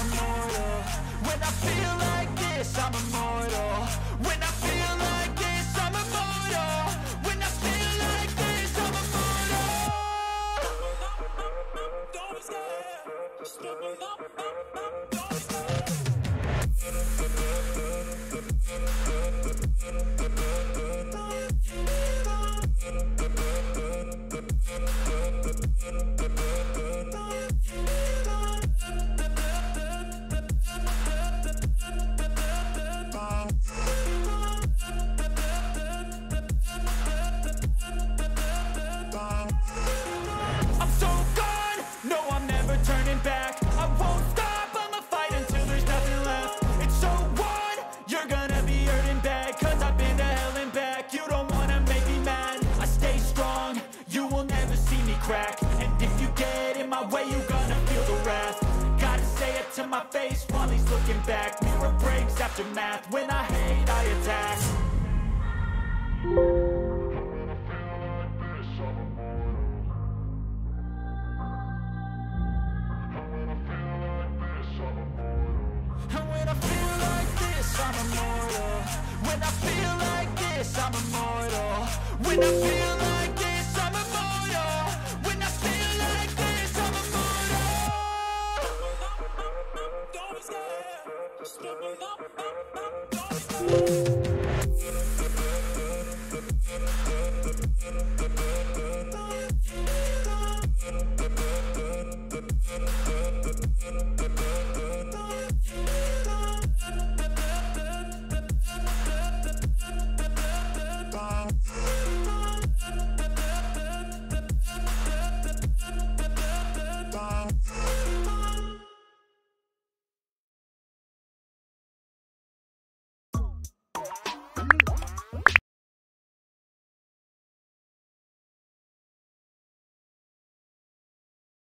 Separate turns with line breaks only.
I'm immortal When I feel like to my face while he's looking back. Mirror breaks after math, when I hate I attack. And when I feel like this, I'm immortal. When I feel like this, I'm immortal. When I feel